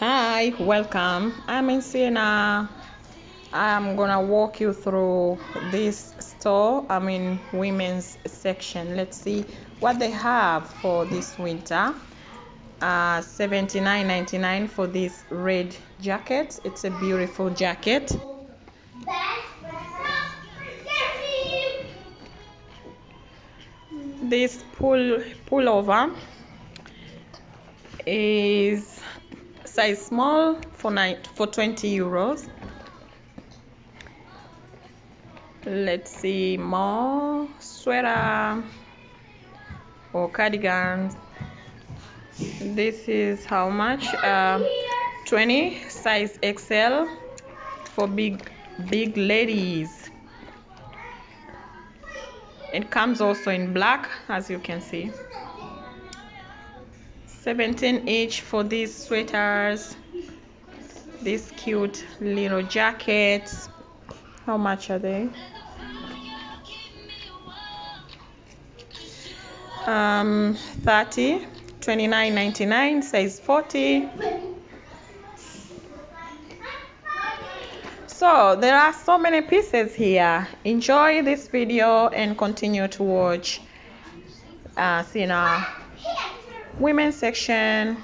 Hi, welcome. I'm in C&A. I'm gonna walk you through this store. I'm in women's section. Let's see what they have for this winter. Uh, $79.99 for this red jacket. It's a beautiful jacket. This pull pullover is size small for nine for 20 euros. Let's see more sweater or cardigans. This is how much? Uh, 20 size XL for big big ladies. It comes also in black as you can see. 17 each for these sweaters these cute little jackets. How much are they? Um 30 29.99 size 40 so there are so many pieces here. Enjoy this video and continue to watch uh, C&A women's section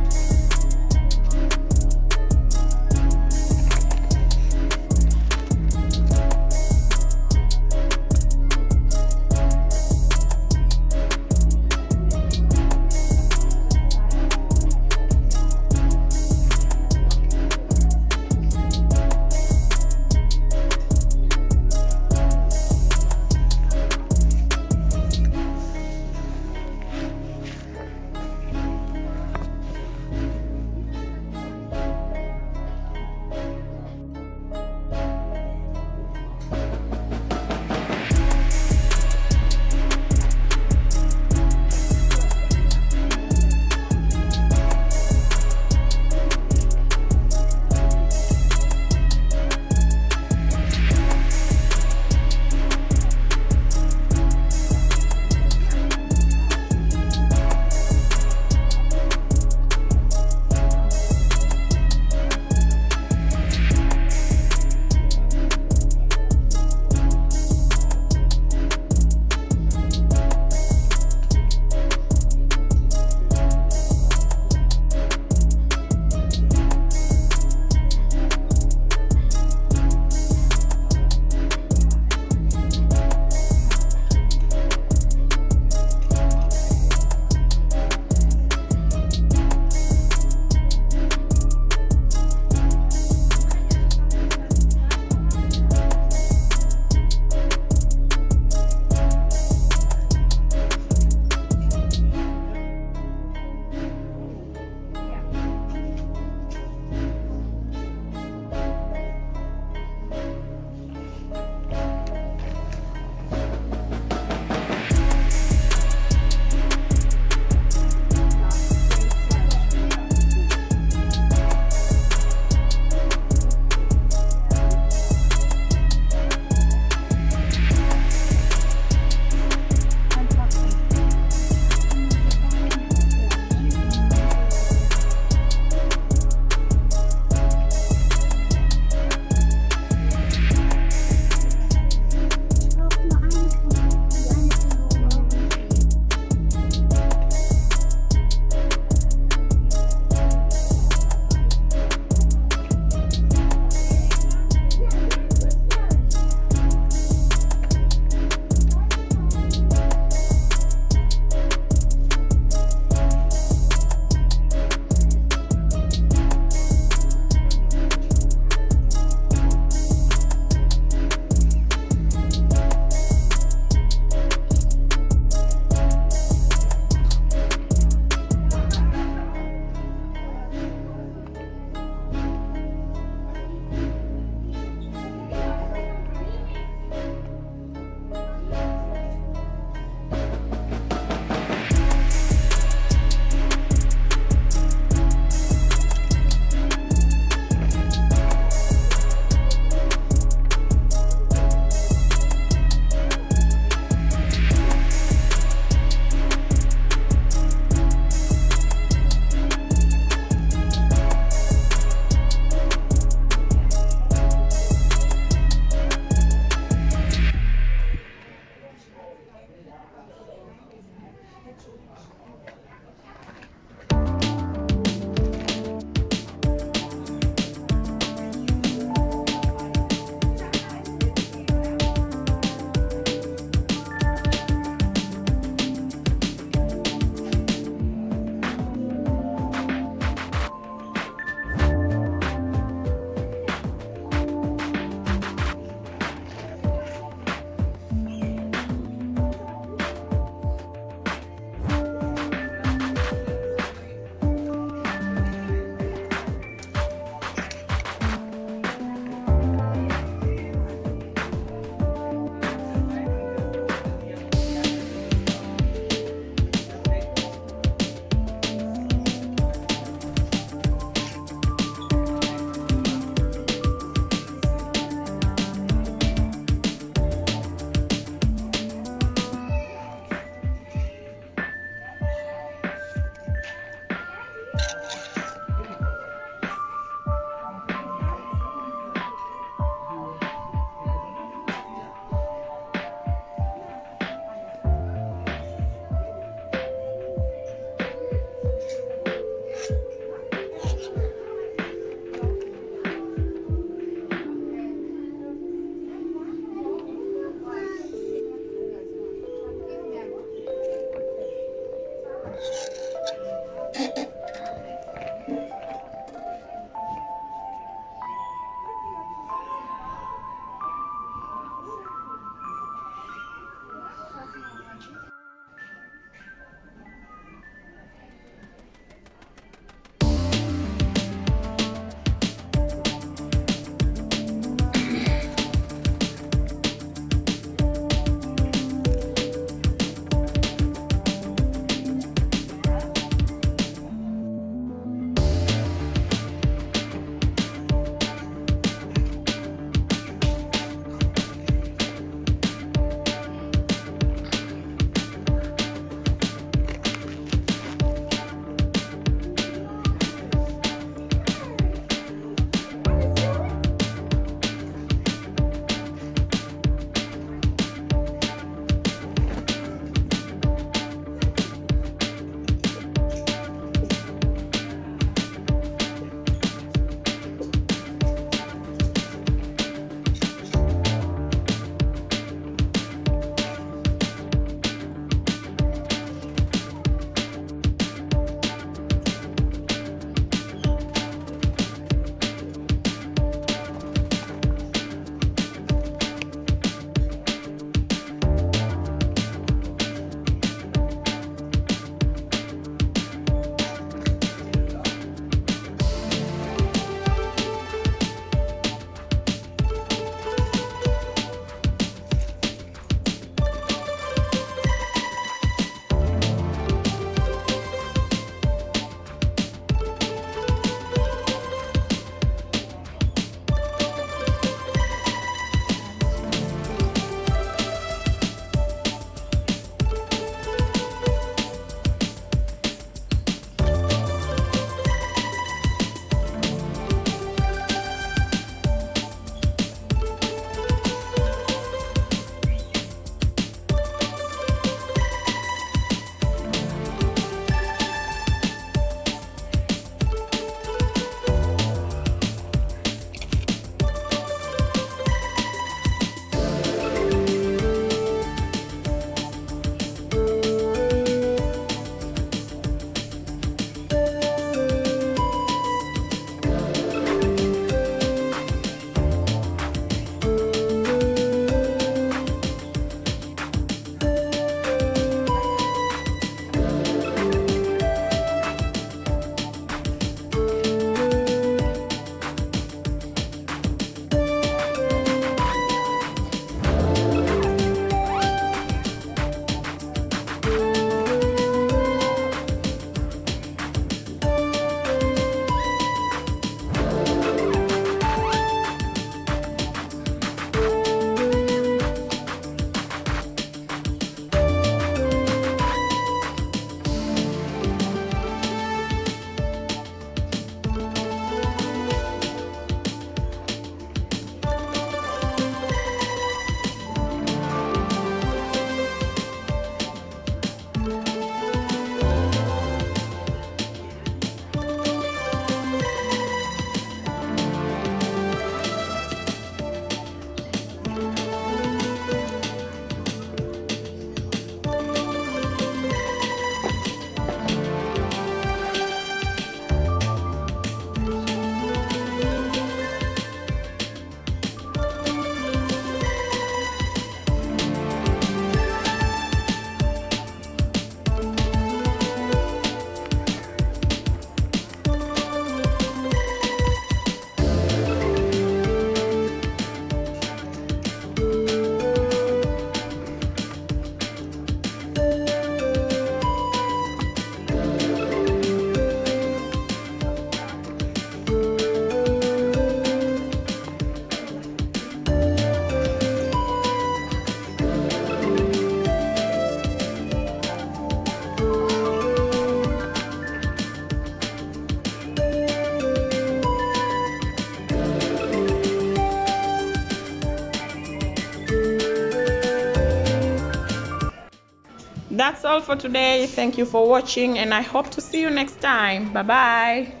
that's all for today. Thank you for watching and i hope to see you next time. Bye bye